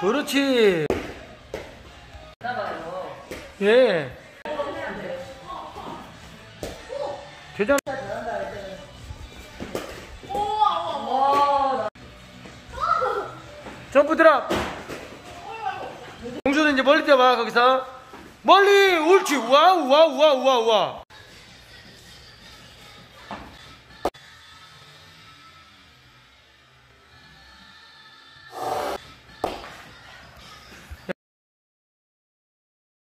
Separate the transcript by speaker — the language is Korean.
Speaker 1: 그렇지. 예. 되잖아. 점프 드랍. 공주는 이제 멀리 뛰어봐 거기서. 멀리 옳지. 와우 와우 와우 와우 와.